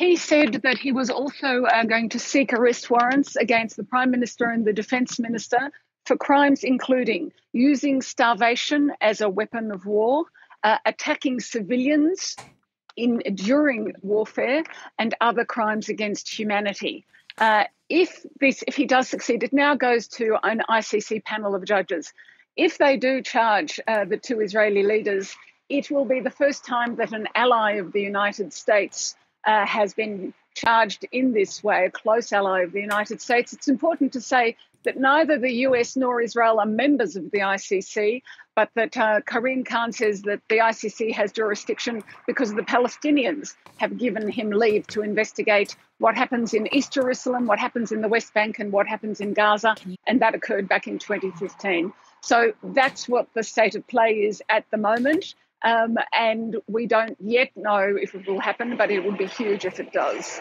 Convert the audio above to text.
He said that he was also uh, going to seek arrest warrants against the Prime Minister and the Defence Minister for crimes including using starvation as a weapon of war, uh, attacking civilians in during warfare, and other crimes against humanity. Uh, if this, if he does succeed, it now goes to an ICC panel of judges. If they do charge uh, the two Israeli leaders, it will be the first time that an ally of the United States uh, has been charged in this way, a close ally of the United States. It's important to say that neither the US nor Israel are members of the ICC, but that uh, Karim Khan says that the ICC has jurisdiction because the Palestinians have given him leave to investigate what happens in East Jerusalem, what happens in the West Bank, and what happens in Gaza. And that occurred back in 2015. So that's what the state of play is at the moment. Um, and we don't yet know if it will happen, but it would be huge if it does.